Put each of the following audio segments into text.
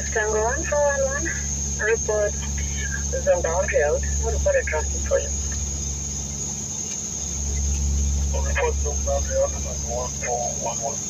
This Tango 1411 reports Zombound Road. We'll report a traffic for you. We'll report Zombound boundary out. 1411.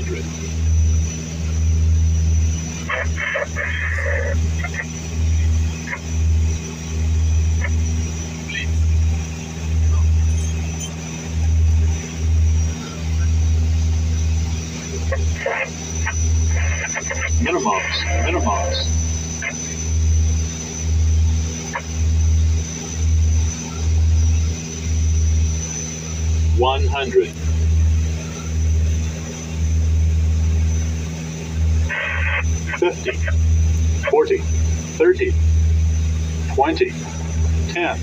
100. Minimums, minimums. One hundred. 50, 40, 30, 20, 10,